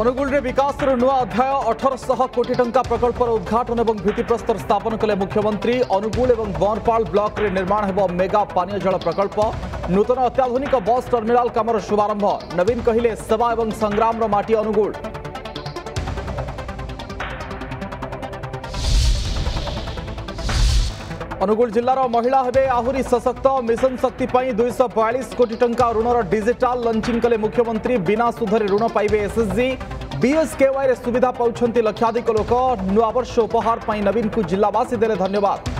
ଅନୁଗୁଳରେ ବିକାଶର ନୂଆ ଅଧ୍ୟାୟ ଅଠରଶହ କୋଟି ଟଙ୍କା ପ୍ରକଳ୍ପର ଉଦ୍ଘାଟନ ଏବଂ ଭିତ୍ତିପ୍ରସ୍ତର ସ୍ଥାପନ କଲେ ମୁଖ୍ୟମନ୍ତ୍ରୀ ଅନୁଗୁଳ ଏବଂ ବନପାଳ ବ୍ଲକରେ ନିର୍ମାଣ ହେବ ମେଗା ପାନୀୟ ଜଳ ପ୍ରକଳ୍ପ ନୂତନ ଅତ୍ୟାଧୁନିକ ବସ୍ ଟର୍ମିନାଲ କାମର ଶୁଭାରମ୍ଭ ନବୀନ କହିଲେ ସେବା ଏବଂ ସଂଗ୍ରାମର ମାଟି ଅନୁଗୁଳ अनुगुल जिलार महिला हे आहरी सशक्त मिशन शक्ति दुई बयालीस कोटी टं ऋण डिजिटाल लंचिंग कले मुख्यमंत्री बिना सुधरे ऋण पाइबे एसएसजी बीएसकेवैर सुविधा पाँच लक्षाधिक लोक नर्ष उपहार नवीन को जिलावासी देले धन्यवाद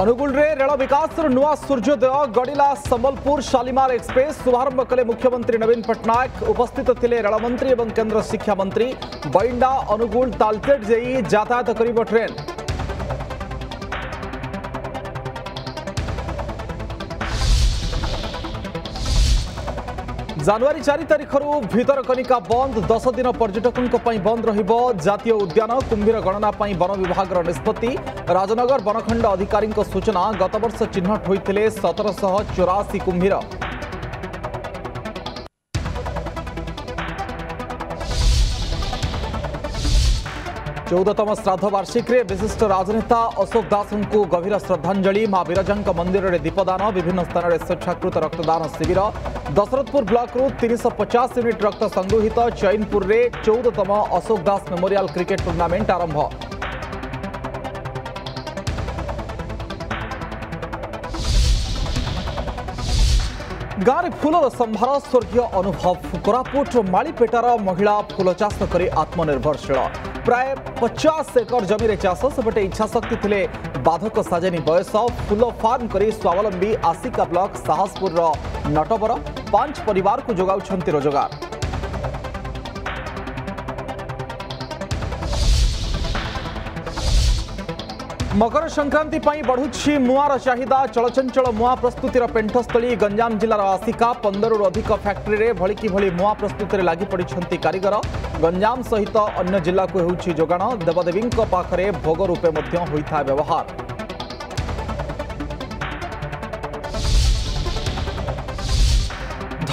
अनुगुल रेल विकास नुआ सूर्योदय गड़ा संबलपुर शालीमार एक्सप्रेस शुभारंभ कले मुख्यमंत्री नवीन पटनायक उपस्थित थे रेलमंत्री और केंद्र शिक्षा बैंडा अनुगुल तालचेट जी जातायात कर ट्रेन ଜାନୁଆରୀ ଚାରି ତାରିଖରୁ ଭିତରକନିକା ବନ୍ଦ ଦଶ ଦିନ ପର୍ଯ୍ୟଟକଙ୍କ ପାଇଁ ବନ୍ଦ ରହିବ ଜାତୀୟ ଉଦ୍ୟାନ କୁମ୍ଭୀର ଗଣନା ପାଇଁ ବନ ବିଭାଗର ନିଷ୍ପତ୍ତି ରାଜନଗର ବନଖଣ୍ଡ ଅଧିକାରୀଙ୍କ ସୂଚନା ଗତବର୍ଷ ଚିହ୍ନଟ ହୋଇଥିଲେ ସତରଶହ ଚଉରାଶୀ କୁମ୍ଭୀର ଚଉଦତମ ଶ୍ରାଦ୍ଧ ବାର୍ଷିକୀରେ ବିଶିଷ୍ଟ ରାଜନେତା ଅଶୋକ ଦାସଙ୍କୁ ଗଭୀର ଶ୍ରଦ୍ଧାଞ୍ଜଳି ମା ବିରଜାଙ୍କ ମନ୍ଦିରରେ ଦୀପଦାନ ବିଭିନ୍ନ ସ୍ଥାନରେ ସ୍ୱେଚ୍ଛାକୃତ ରକ୍ତଦାନ ଶିବିର दशरथपुर ब्लक तीन सौ पचास यूनिट रक्त संग्रहित चैनपुर में चौदहतम Ashok Das memorial cricket tournament आरंभ ଗାଁରେ ଫୁଲର ସମ୍ଭାର ସ୍ୱର୍ଗୀୟ ଅନୁଭବ କୋରାପୁଟର ମାଳିପେଟାର ମହିଳା ଫୁଲ ଚାଷ କରି ଆତ୍ମନିର୍ଭରଶୀଳ ପ୍ରାୟ ପଚାଶ ଏକର ଜମିରେ ଚାଷ ସେପଟେ ଇଚ୍ଛାଶକ୍ତି ଥିଲେ ବାଧକ ସାଜେନି ବୟସ ଫୁଲ ଫାର୍ମ କରି ସ୍ୱାବଲମ୍ବୀ ଆସିକା ବ୍ଲକ ସାହସପୁରର ନଟବର ପାଞ୍ଚ ପରିବାରକୁ ଯୋଗାଉଛନ୍ତି ରୋଜଗାର मकर संक्रांति बढ़ुची मुआर चाहिदा चलचंचल मुआ प्रस्तुतिर पेंठस्थी गंजाम जिलार आसिका पंदर अधिक फैक्ट्री में भली कि भली मुआ प्रस्तुति में लापड़ कारीगर गंजाम सहित अन्य जिला को होगा देवदेवी पाखे भोग रूपे व्यवहार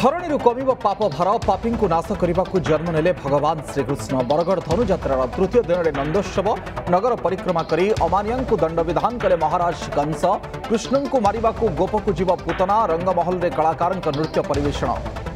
ଧରଣୀରୁ କମିବ ପାପ ଭାର ପାପୀଙ୍କୁ ନାଶ କରିବାକୁ ଜନ୍ମ ନେଲେ ଭଗବାନ ଶ୍ରୀକୃଷ୍ଣ ବରଗଡ଼ ଧନୁଯାତ୍ରାର ତୃତୀୟ ଦିନରେ ନନ୍ଦୋତ୍ସବ ନଗର ପରିକ୍ରମା କରି ଅମାନିଆଙ୍କୁ ଦଣ୍ଡବିଧାନ କଲେ ମହାରାଜ କଂସ କୃଷ୍ଣଙ୍କୁ ମାରିବାକୁ ଗୋପକୁ ଯିବ ପୁତନା ରଙ୍ଗମହଲରେ କଳାକାରଙ୍କ ନୃତ୍ୟ ପରିବେଷଣ